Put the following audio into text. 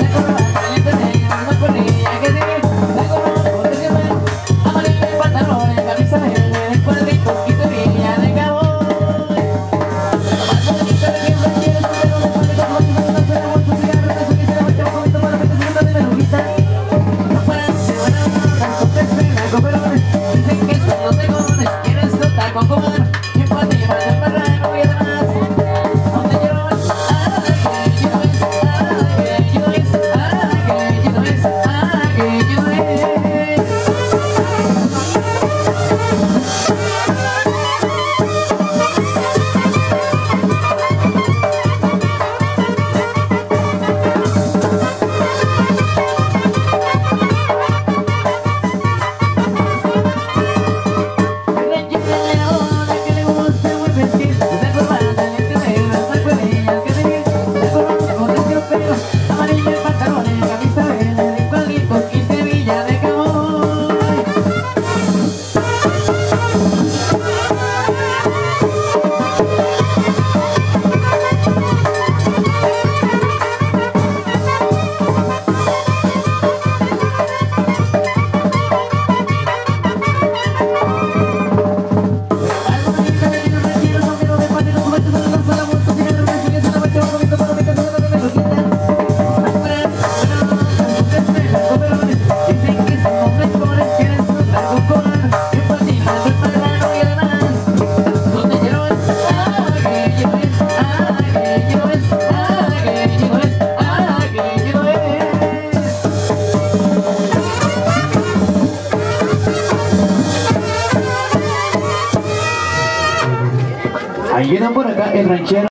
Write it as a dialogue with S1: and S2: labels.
S1: Thank. Ahí por acá el ranchero.